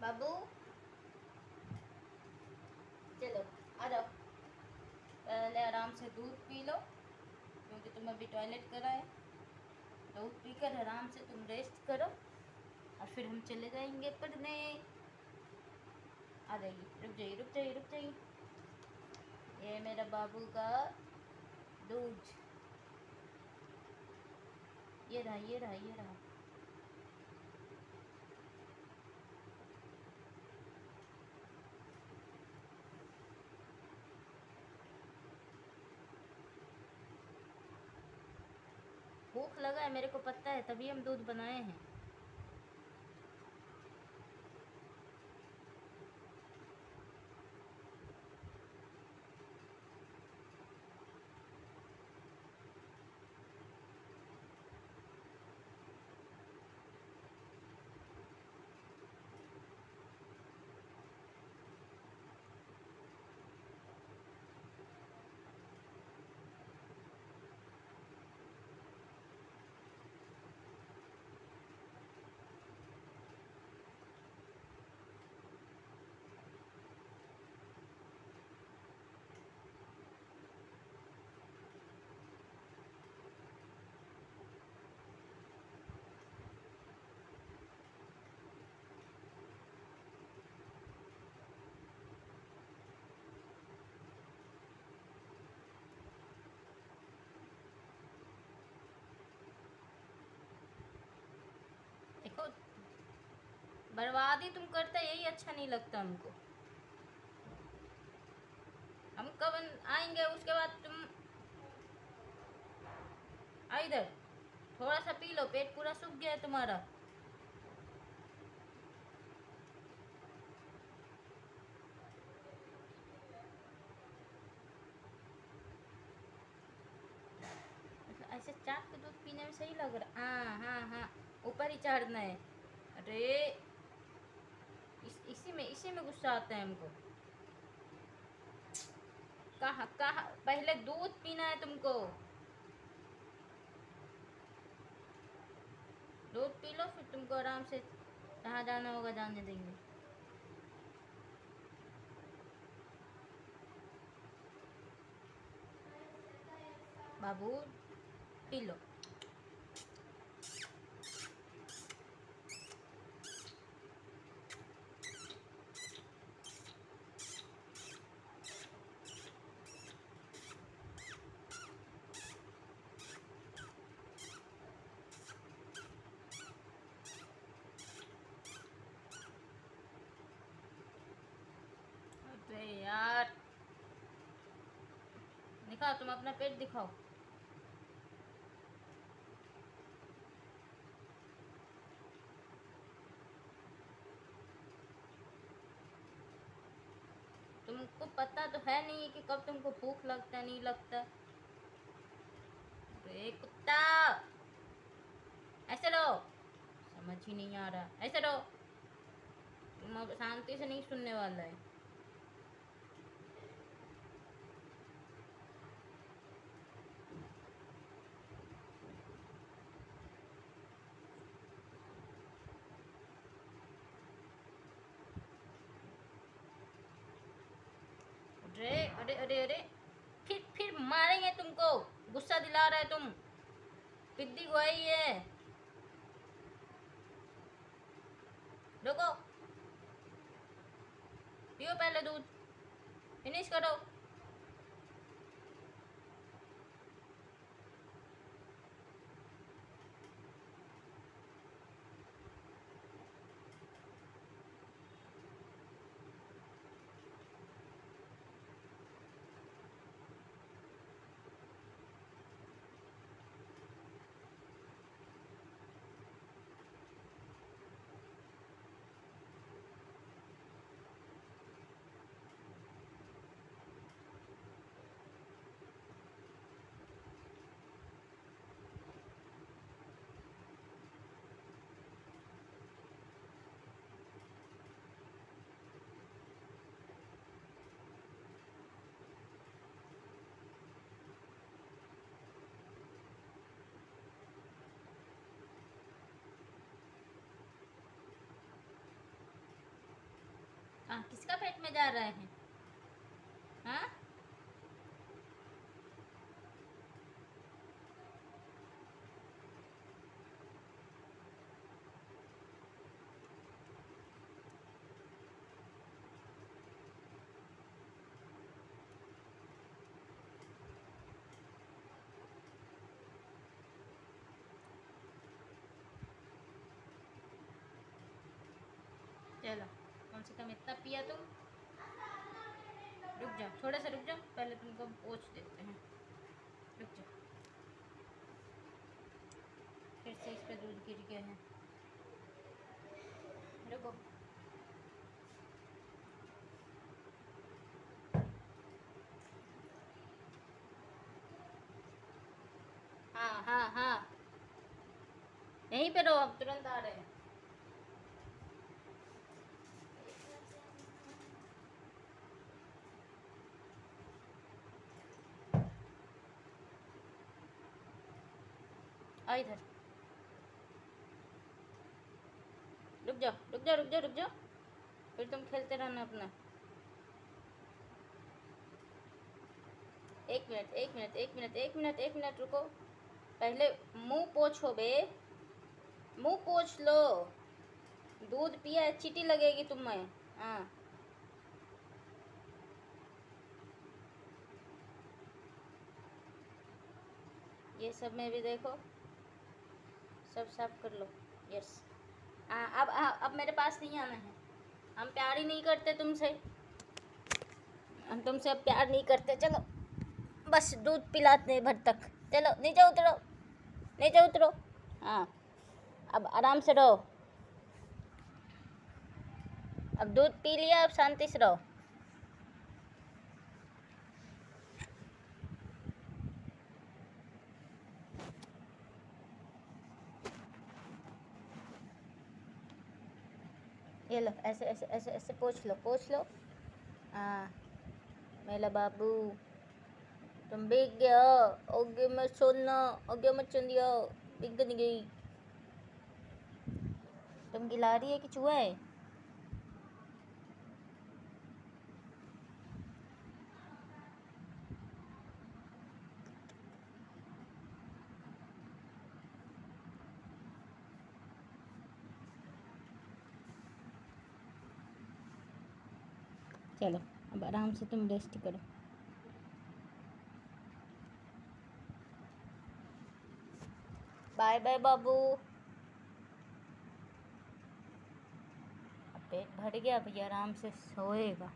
बाबू चलो, आ जाओ। पहले आराम से दूध पी लो, क्योंकि तुम अभी टॉयलेट करा है। दूध पीकर आराम से तुम रेस्ट करो, और फिर हम चले जाएँगे पढ़ने। आ जाइए, रुक जाइए रुक जाइए रुक जाइए। ये मेरा बाबू का दूध। ये रहा ये रहा ये रहा। भूख लगा है मेरे को पता है तभी हम दूध बनाए हैं देखो बर्बादी तुम करते, यही अच्छा नहीं लगता हमको। हम कब आएँगे, उसके बाद तुम इधर थोड़ा सा पी लो, पेट पूरा सूख गया है तुम्हारा। मतलब ऐसे चाट के दूध पीने में सही लग रहा हाँ हाँ हाँ ऊपर ही चढ़ना है। अरे इस, इसी में इसी में गुस्सा आता है हमको। कहा कहा, पहले दूध पीना है तुमको। दूध पी लो, फिर तुमको आराम से जहाँ जाना होगा, जाने देंगे। बाबू, पी लो अरे यार दिखाओ अपना पेट दिखाओ। तुमको पता तो है नहीं कि कब तुमको भूख लगता नहीं लगता। अरे कुत्ता! ऐसे रहो। समझ ही नहीं आ रहा। ऐसे अब शांति से नहीं सुनने वाला है। अरे अरे अरे। फिर फिर मारेंगे तुमको। गुस्सा दिला रहे तुम। पिद्दी गुआई है। रुको। पियो पहले दूध। फिनिश करो। किसका पेट में जा रहे हैं? हाँ? चलो। कम से कम इतना पिया तुम? रुक जाओ थोड़ा सा रुक जाओ, पहले तुमको पोछ देते हैं। रुक जाओ। फिर से इस पर दूध गिर गया है। रुको। हाँ हाँ हाँ। यहीं पे रहो अब तुरंत आ रहे हैं। आ इधर रुक जाओ रुक जाओ रुक जाओ रुक जाओ फिर तुम खेलते रहना अपना एक मिनट एक मिनट एक मिनट एक मिनट एक मिनट रुको पहले मुँह पोछो बे मुँह पोछ लो दूध पिया है, चीटी लगेगी तुम्हें हाँ ये सब में भी देखो सब साफ़ कर लो। यस हाँ अब अब अब मेरे पास नहीं आना है। हम प्यार ही नहीं करते तुमसे। हम तुमसे अब प्यार नहीं करते। चलो। बस दूध पिलाते भर तक। चलो, नीचे उतरो। नीचे उतरो। हाँ। अब आराम से रहो। अब दूध पी लिया, अब शांति से रहो। ये लो, ऐसे ऐसे ऐसे ऐसे, पोछ लो पोछ लो। हाँ मेला बाबू, तुम भीग गया आगे मैं सोना आगे मत चंदिया भीग गई। तुम गिला रही है कि चूहा है? चलो, अब आराम से तुम रेस्ट करो। बाय बाय बाबू। पेट भर गया भैया आराम से सोएगा।